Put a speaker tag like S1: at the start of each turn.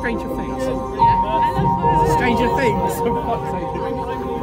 S1: Stranger Things? Stranger Things.